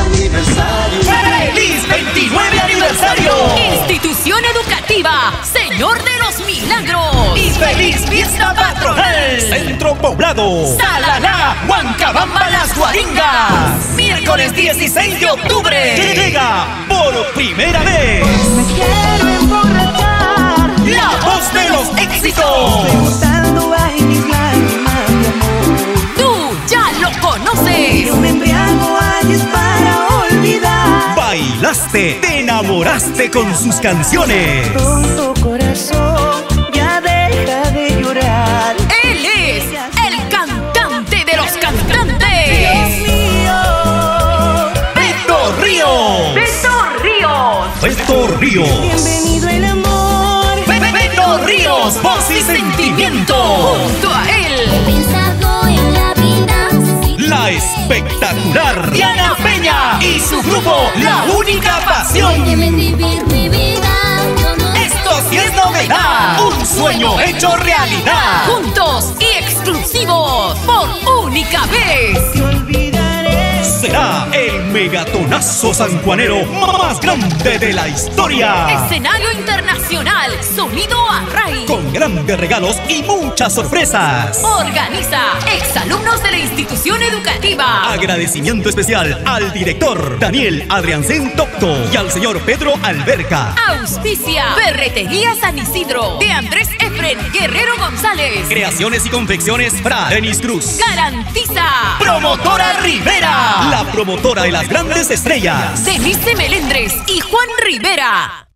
aniversario. ¡Feliz 29 aniversario! Institución Educativa, Señor de los Milagros. ¡Y feliz fiesta patronal! Centro Poblado. ¡Salalá! ¡Huancabamba Las Guaringas! Miércoles 16 de octubre. Llega por primera vez. Me quiero emborrachar. La voz de los éxitos. Bailaste, te enamoraste con sus canciones. Tonto corazón, ya deja de llorar. Él es el cantante de los Dios cantantes. mío. Beto Ríos. Beto Ríos. Beto Ríos. Bienvenido el amor. Beto Ríos, voz y sentimiento. Junto a él, pensado en la vida. La espectacular. Su grupo La Única Pasión. Vivir mi vida. Esto sí es novedad. Un sueño hecho realidad. juntos y exclusivos por única vez. El megatonazo sanjuanero más grande de la historia. Escenario internacional, sonido a raíz. Con grandes regalos y muchas sorpresas. Organiza exalumnos de la institución educativa. Agradecimiento especial al director Daniel Adriancén Tocto y al señor Pedro Alberca. Auspicia Ferretería San Isidro de Andrés Efren Guerrero González. Creaciones y confecciones Fra Denis Cruz. Garantiza Promotora Rivera. La promotora de las grandes estrellas. Denise Melendres y Juan Rivera.